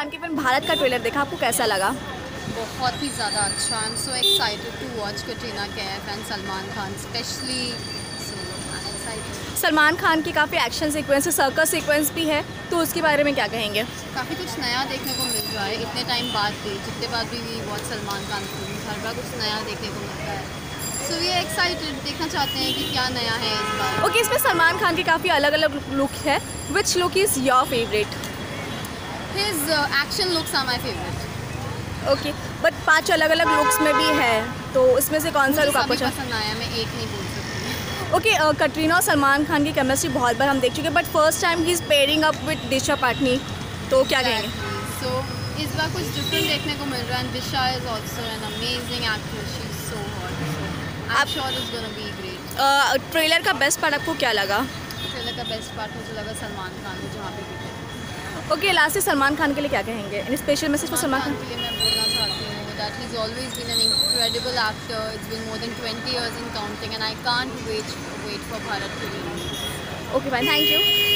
खान की फ़िल्म भारत का ट्रेलर देखा आपको कैसा लगा? बहुत ही ज़्यादा अच्छा। I am so excited to watch Katrina Kaif and Salman Khan specially Salman Khan की काफ़ी एक्शन सीक्वेंस है सर्कस सीक्वेंस भी है तो उसके बारे में क्या कहेंगे? काफ़ी कुछ नया देखने को मिल रहा है। इतने टाइम बाद भी जितने बाद भी we watch Salman Khan film हर बार कुछ नया देखने को मिलता है। सो वी एक्साइटेड देखना चाहते हैं कि क्या नया है इस बार। ओके इसमें सलमान खान की काफ़ी अलग अलग लुक है। Which look is your favourite his action looks are my favourite okay but पाँच अलग अलग लुक्स में भी है तो उसमें से कौन सा लुक आपको अच्छा पसंद आया मैं एक नहीं बोल सकती। ओके कटरीना और सलमान खान की केमिस्ट्री बहुत बार हम देख चुके हैं but first time he is pairing up with Disha Patani तो क्या कहेंगे? सो इस बार कुछ डिफरेंट देखने को मिल रहा है Disha is also an amazing actress she is so hot आप- sure is gonna be great trailer का बेस्ट पार्ट आपको क्या लगा? ट्रेलर का बेस्ट पार्ट मुझे लगा सलमान खान जहाँ पे भी ओके लास्ट से सलमान खान के लिए क्या कहेंगे? इन स्पेशल मैसेज को सलमान खान के लिए मैं बोलना चाहती हूँ that he always been an incredible actor it's been more than 20 years in counting and I can't wait wait for Bharat के लिए ओके बाय थैंक यू